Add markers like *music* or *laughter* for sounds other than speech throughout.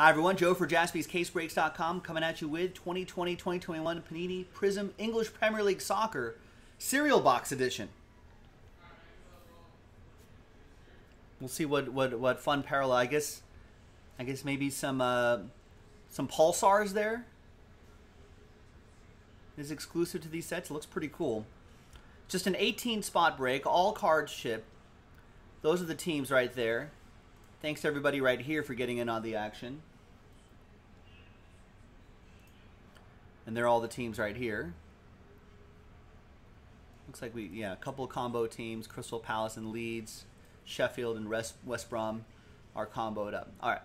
Hi, everyone. Joe for jaspyscasebreaks.com coming at you with 2020 2021 Panini Prizm English Premier League Soccer Cereal Box Edition. We'll see what, what, what fun parallel. I guess I guess maybe some uh, some pulsars there is exclusive to these sets. It looks pretty cool. Just an 18 spot break, all cards ship. Those are the teams right there. Thanks everybody right here for getting in on the action. And they're all the teams right here. Looks like we, yeah, a couple combo teams, Crystal Palace and Leeds, Sheffield and West Brom are comboed up. All right.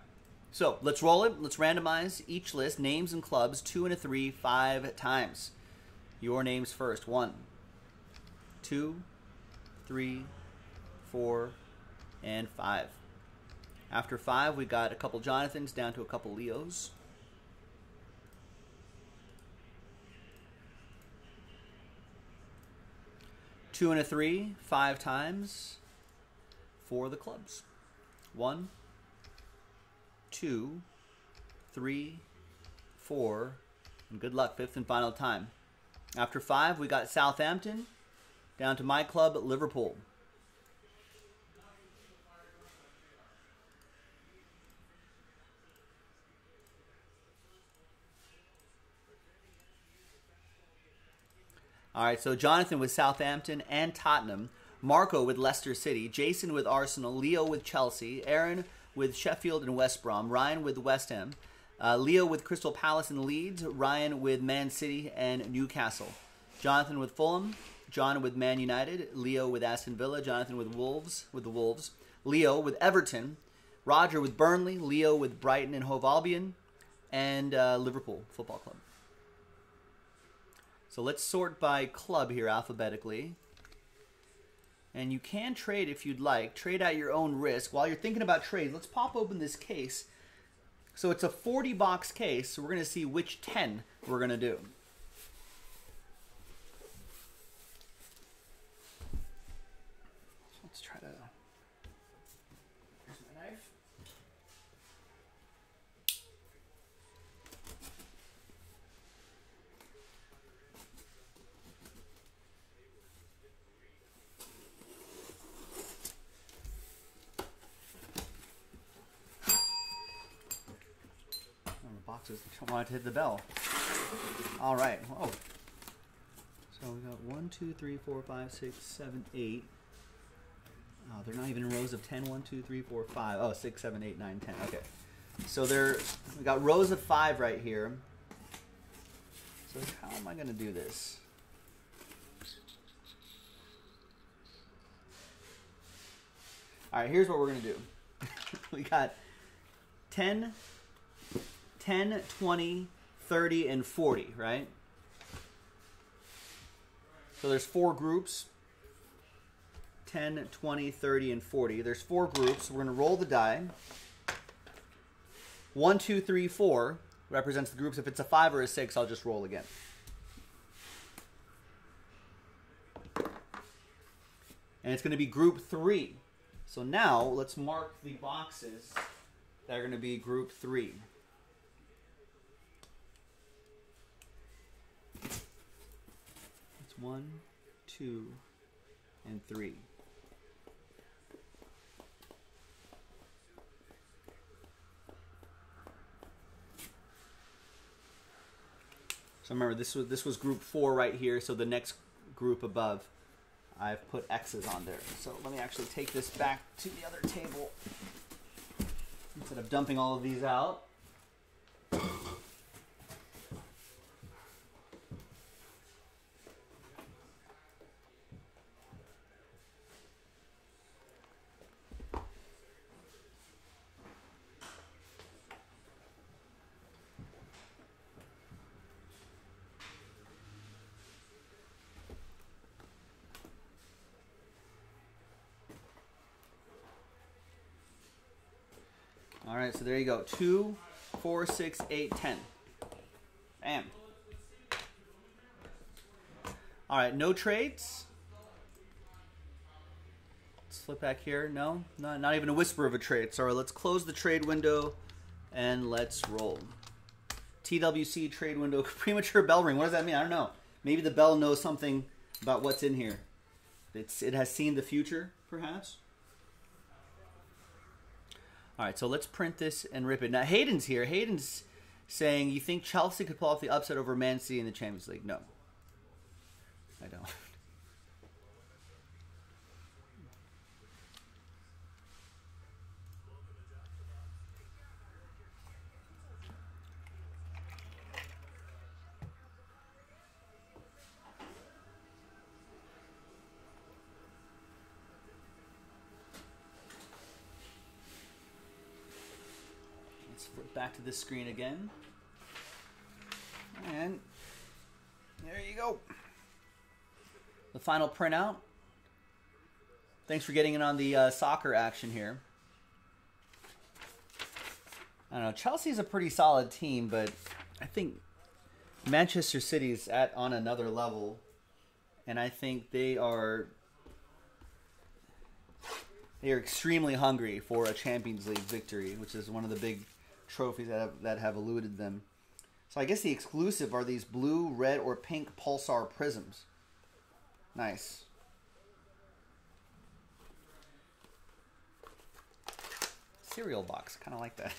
So let's roll it. Let's randomize each list, names and clubs, two and a three, five times. Your names first. One, two, three, four, and five. After five, we got a couple Jonathans down to a couple Leos. Two and a three, five times for the clubs. One, two, three, four, and good luck, fifth and final time. After five, we got Southampton down to my club, Liverpool. All right, so Jonathan with Southampton and Tottenham, Marco with Leicester City, Jason with Arsenal, Leo with Chelsea, Aaron with Sheffield and West Brom, Ryan with West Ham, uh, Leo with Crystal Palace and Leeds, Ryan with Man City and Newcastle, Jonathan with Fulham, John with Man United, Leo with Aston Villa, Jonathan with Wolves with the Wolves, Leo with Everton, Roger with Burnley, Leo with Brighton and Hove Albion, and uh, Liverpool Football Club. So let's sort by club here alphabetically. And you can trade if you'd like. Trade at your own risk. While you're thinking about trades, let's pop open this case. So it's a 40 box case, so we're going to see which 10 we're going to do. Let's try to... Here's my knife. Oh, the boxes don't want to hit the bell. All right. Oh. So we got one, two, three, four, five, six, seven, eight. Oh, they're not even in rows of 10. 1, 2, 3, 4, 5. Oh, 6, 7, 8, 9, 10. Okay. So there, we got rows of 5 right here. So how am I going to do this? All right, here's what we're going to do. *laughs* we got 10, 10, 20, 30, and 40, right? So there's four groups 10, 20, 30, and 40. There's four groups. We're going to roll the die. 1, 2, 3, 4 represents the groups. If it's a 5 or a 6, I'll just roll again. And it's going to be group 3. So now let's mark the boxes that are going to be group 3. 1, 2, and 3. So remember, this was this was group four right here. So the next group above, I've put X's on there. So let me actually take this back to the other table instead of dumping all of these out. All right, so there you go. Two, four, six, eight, ten. Bam. All right, no trades. Let's flip back here. No, not, not even a whisper of a trade. Sorry, let's close the trade window And let's roll. TWC trade window *laughs* premature bell ring. What does that mean? I don't know. Maybe the bell knows something about what's in here. It's it has seen the future, perhaps. All right, so let's print this and rip it. Now Hayden's here. Hayden's saying, "You think Chelsea could pull off the upset over Man City in the Champions League?" No, I don't. *laughs* Let's flip back to this screen again. And there you go. The final printout. Thanks for getting in on the uh, soccer action here. I don't know. Chelsea's a pretty solid team, but I think Manchester City's at on another level, and I think they are they are extremely hungry for a Champions League victory, which is one of the big trophies that have, that have eluded them. So I guess the exclusive are these blue, red, or pink pulsar prisms. Nice. Cereal box, kind of like that.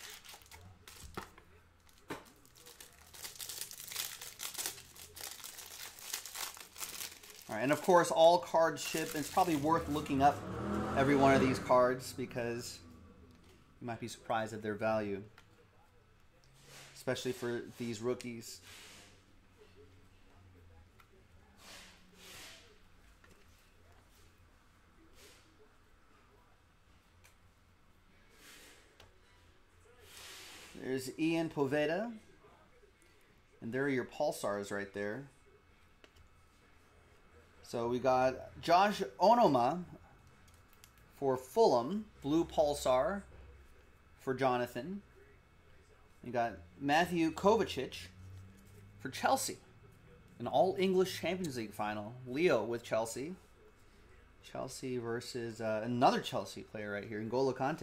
All right, and of course, all cards ship. It's probably worth looking up every one of these cards because you might be surprised at their value, especially for these rookies. There's Ian Poveda. And there are your pulsars right there. So we got Josh Onomah for Fulham, blue pulsar for Jonathan. We got Matthew Kovacic for Chelsea, an all English Champions League final. Leo with Chelsea. Chelsea versus uh, another Chelsea player right here, N'Golo Kante.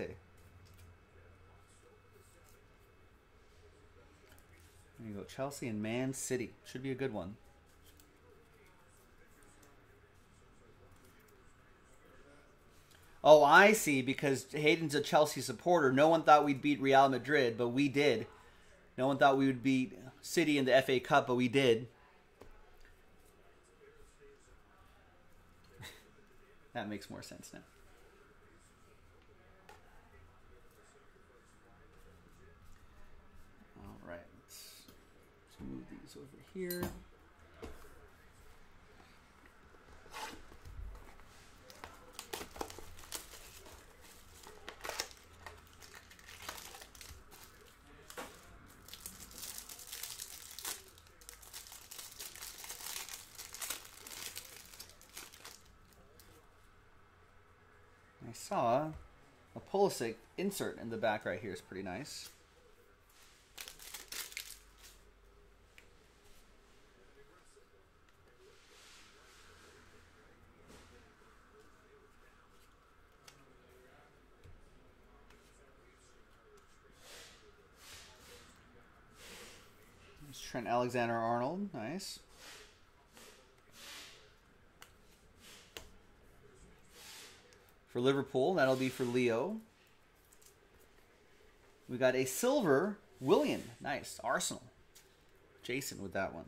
There you go, Chelsea and Man City. Should be a good one. Oh, I see. Because Hayden's a Chelsea supporter. No one thought we'd beat Real Madrid, but we did. No one thought we would beat City in the FA Cup, but we did. *laughs* that makes more sense now. All right, let's, move these over here. I saw a Pulisic insert in the back right here is pretty nice. Trent Alexander Arnold, nice. For Liverpool, that'll be for Leo. We got a silver Willian. Nice. Arsenal. Jason with that one.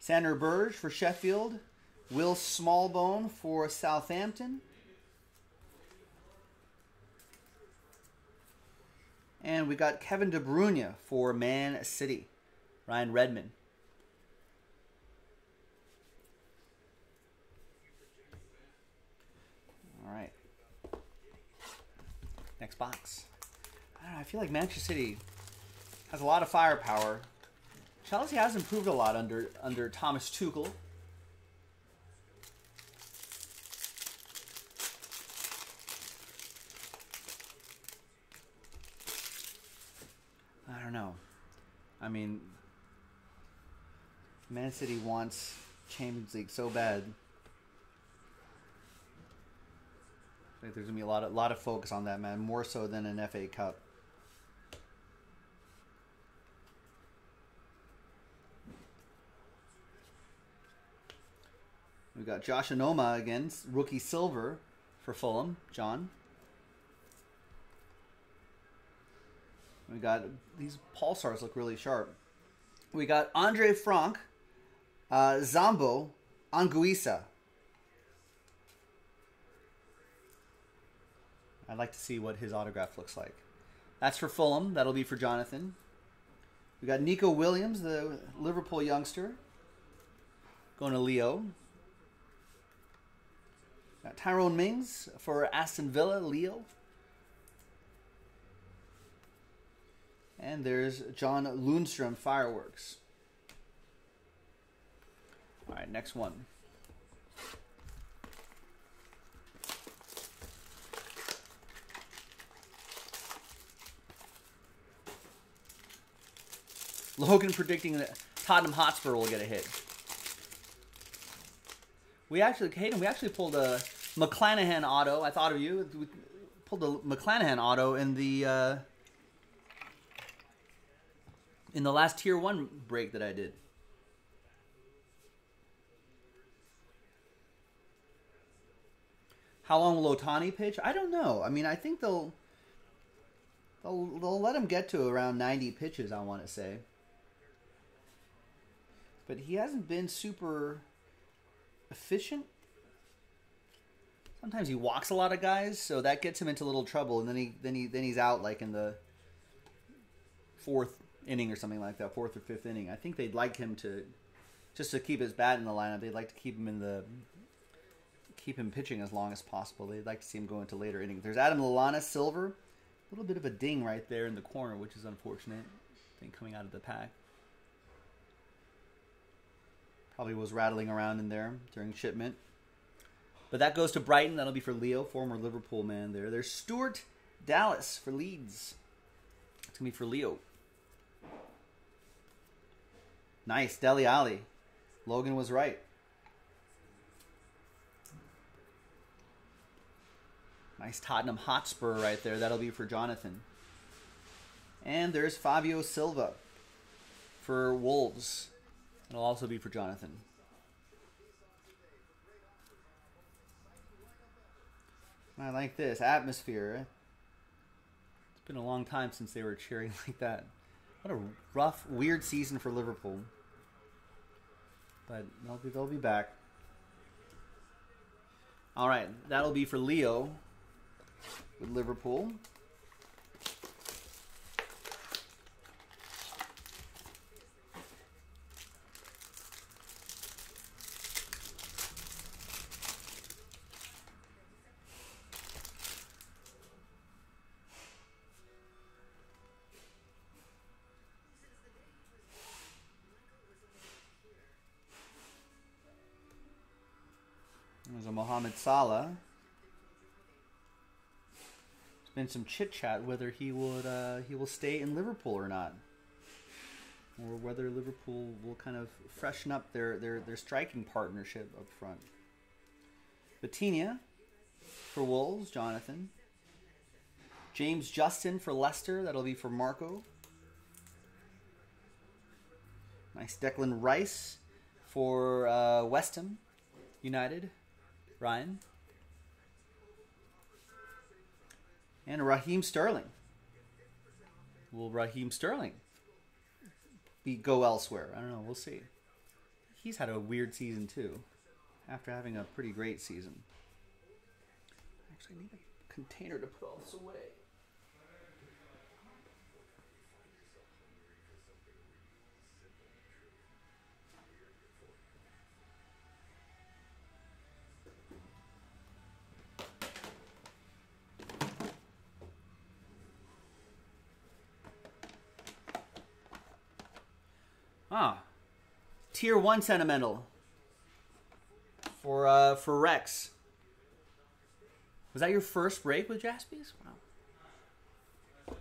Sander Berge for Sheffield. Will Smallbone for Southampton. And we got Kevin De Bruyne for Man City. Ryan Redmond. All right. Next box. I don't know. I feel like Manchester City has a lot of firepower. Chelsea has improved a lot under under Thomas Tuchel. I don't know. I mean, Man City wants Champions League so bad. There's gonna be a lot of lot of focus on that man, more so than an FA Cup. We got Josh Onomah again, rookie silver for Fulham. John. We got these pulsars look really sharp. We got Andre Frank, uh, Zambo, Anguissa. I'd like to see what his autograph looks like. That's for Fulham. That'll be for Jonathan. We got Neco Williams, the Liverpool youngster, going to Leo. Got Tyrone Mings for Aston Villa, Leo. And there's John Lundstram, Fireworks. All right, next one. Logan predicting that Tottenham Hotspur will get a hit. We actually, Hayden, we actually pulled a McClanahan auto. I thought of you. We pulled a McClanahan auto in the uh, in the last tier one break that I did. How long will Ohtani pitch? I don't know. I mean, I think they'll they'll they'll let him get to around 90 pitches. I want to say, but he hasn't been super efficient. Sometimes he walks a lot of guys, so that gets him into a little trouble, and then he then he then he's out like in the fourth inning or something like that, fourth or fifth inning. I think they'd like him to just to keep his bat in the lineup. They'd like to keep him in the keep him pitching as long as possible. They'd like to see him go into later innings. There's Adam Lallana silver. A little bit of a ding right there in the corner, which is unfortunate. I think coming out of the pack. Probably was rattling around in there during shipment. But that goes to Brighton. That'll be for Leo, former Liverpool man there. There's Stuart Dallas for Leeds. It's going to be for Leo. Nice. Dele Alli. Logan was right. Nice Tottenham Hotspur right there. That'll be for Jonathan. And there's Fabio Silva for Wolves. It'll also be for Jonathan. I like this atmosphere. It's been a long time since they were cheering *laughs* like that. What a rough, weird season for Liverpool. But they'll be, they'll be back. All right, that'll be for Leo with Liverpool. Mohamed Salah. There's been some chit chat whether he would uh, he will stay in Liverpool or not, or whether Liverpool will kind of freshen up their their, their striking partnership up front. Vitinha for Wolves, Jonathan. James Justin for Leicester. That'll be for Marco. Nice Declan Rice for uh, West Ham United. Ryan. And Raheem Sterling. Will Raheem Sterling be go elsewhere? I don't know. We'll see. He's had a weird season too, after having a pretty great season. Actually, I need a container to put all this away. Ah. Tier 1 Sentimental. For, uh, for Rex. Was that your first break with Jaspys? Wow.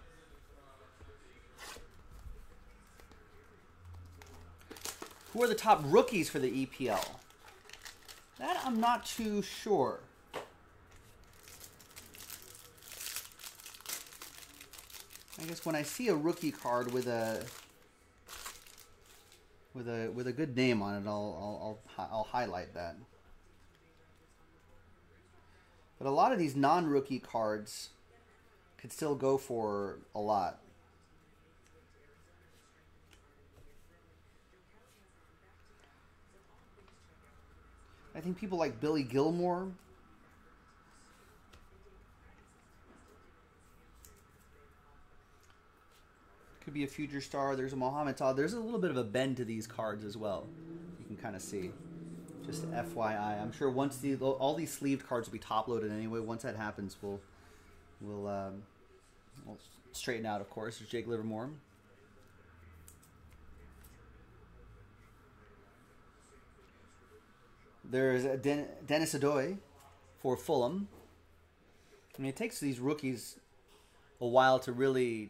Who are the top rookies for the EPL? That I'm not too sure. I guess when I see a rookie card with a with a with a good name on it, I'll I'll I'll, I'll highlight that. But a lot of these non-rookie cards could still go for a lot. I think people like Billy Gilmour could be a future star. There's a Mohamed Salah. There's a little bit of a bend to these cards as well. You can kind of see. Just FYI, I'm sure once the all these sleeved cards will be top loaded anyway. Once that happens, we'll we'll, um, we'll straighten out. Of course, there's Jake Livermore. There's Den- Denis Odoi for Fulham. I mean, it takes these rookies a while to really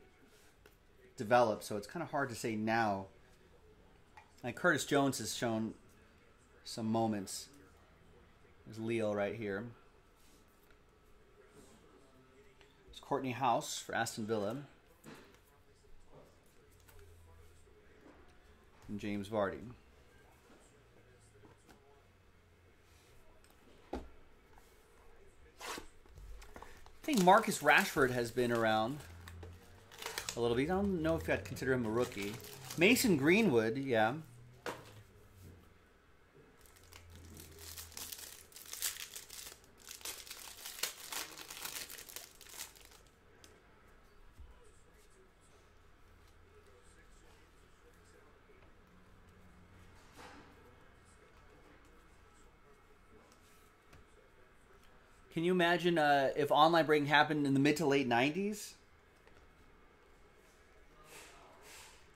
develop, so it's kind of hard to say now. Like Curtis Jones has shown some moments. There's Leo right here. There's Courtney Hause for Aston Villa. And James Vardy. I think Marcus Rashford has been around a little bit. I don't know if I'd consider him a rookie. Mason Greenwood, yeah. Can you imagine uh, if online breaking happened in the mid to late '90s?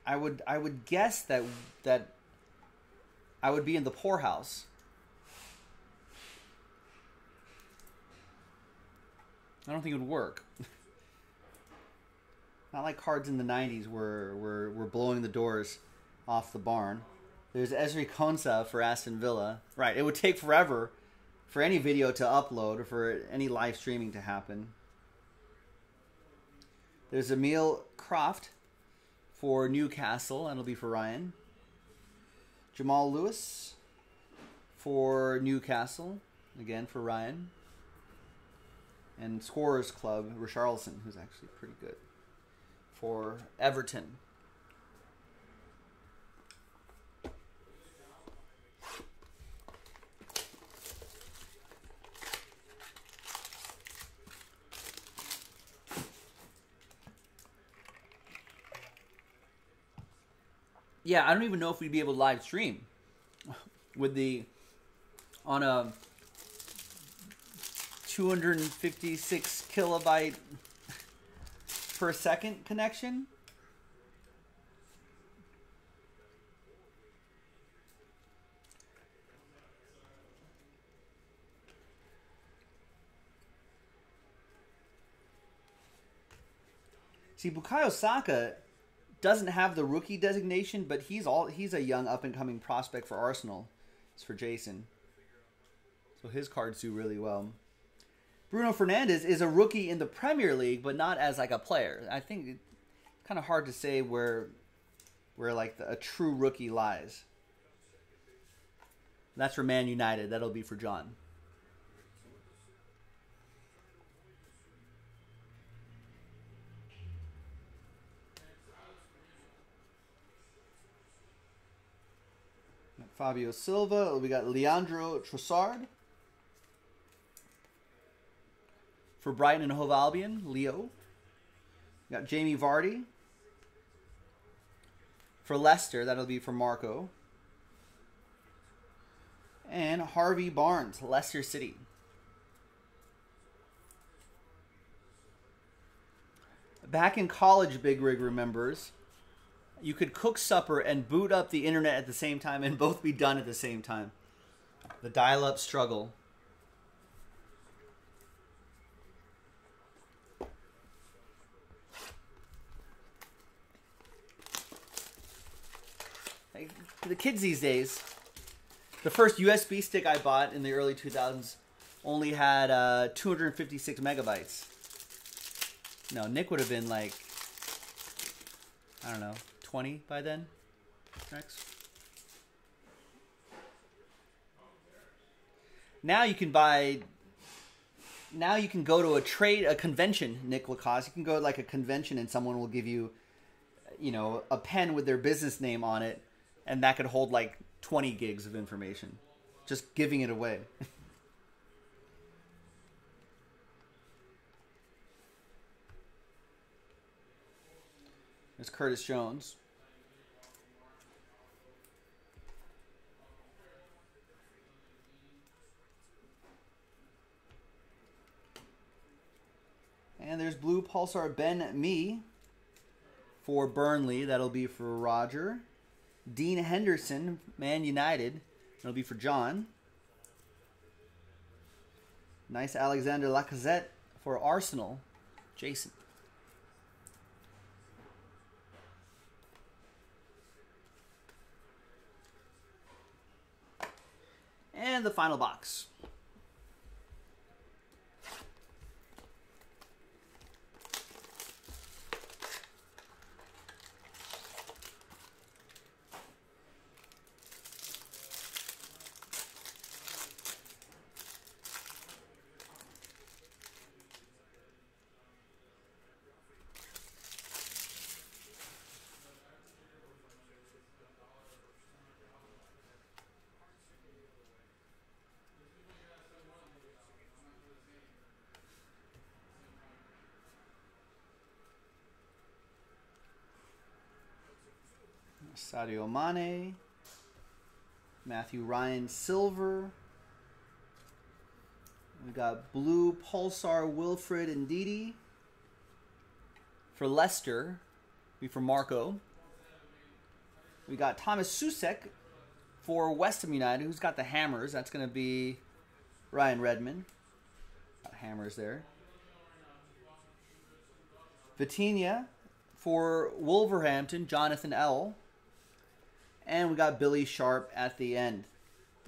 I would I would guess that that I would be in the poorhouse. I don't think it would work. *laughs* Not like cards in the '90s were were were blowing the doors off the barn. There's Ezri Konsa for Aston Villa. Right, it would take forever for any video to upload or for any live streaming to happen. There's Emil Krafth for Newcastle, and it'll be for Ryan. Jamal Lewis for Newcastle, again for Ryan. And Scorers Club, Richarlison, who's actually pretty good, for Everton. Yeah, I don't even know if we'd be able to live stream with the on a 256 kilobyte per second connection. See, Bukayo Saka doesn't have the rookie designation, but he's all he's a young up and coming prospect for Arsenal. It's for Jason. So his cards do really well. Bruno Fernandes is a rookie in the Premier League, but not as like a player. I think it's kind of hard to say where where like the, a true rookie lies. That's for Man United. That'll be for John. Fabio Silva. We got Leandro Trossard. For Brighton and Hove Albion, Leo. We got Jamie Vardy. For Leicester, that'll be for Marco. And Harvey Barnes, Leicester City. Back in college, Big Rig remembers you could cook supper and boot up the internet at the same time and both be done at the same time. The dial up struggle. the kids these days, the first USB stick I bought in the early 2000s only had uh, 256 megabytes. No, Nick would have been like I don't know, 20 by then. Next. Now you can buy. Now you can go to a trade, a convention, Nick Lacoste. You can go to like a convention and someone will give you, you know, a pen with their business name on it, and that could hold like 20 gigs of information. Just giving it away. *laughs* There's Curtis Jones. And there's Blue Pulsar Ben Mee for Burnley. That'll be for Roger. Dean Henderson, Man United. That'll be for John. Nice Alexander Lacazette for Arsenal. Jason. And the final box. Sadio Mane, Matthew Ryan Silver. We got Blue Pulsar Wilfred Ndidi. For Leicester, be for Marco. We got Thomas Soucek for West Ham United, who's got the hammers. That's going to be Ryan Redmond. Got hammers there. Vitinha for Wolverhampton, Jonathan L. And we got Billy Sharp at the end.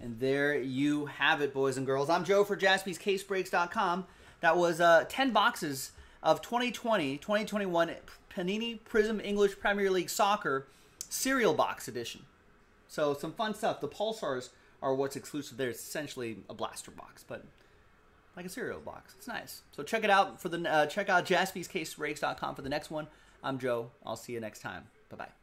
And there you have it, boys and girls. I'm Joe for jaspyscasebreaks.com. That was uh, 10 boxes of 2020 2021 Panini Prizm English Premier League Soccer Cereal Box Edition. So, some fun stuff. The Pulsars are what's exclusive there. It's essentially a blaster box, but like a cereal box. It's nice. So, check it out for the uh, check out jaspyscasebreaks.com for the next one. I'm Joe. I'll see you next time. Bye bye.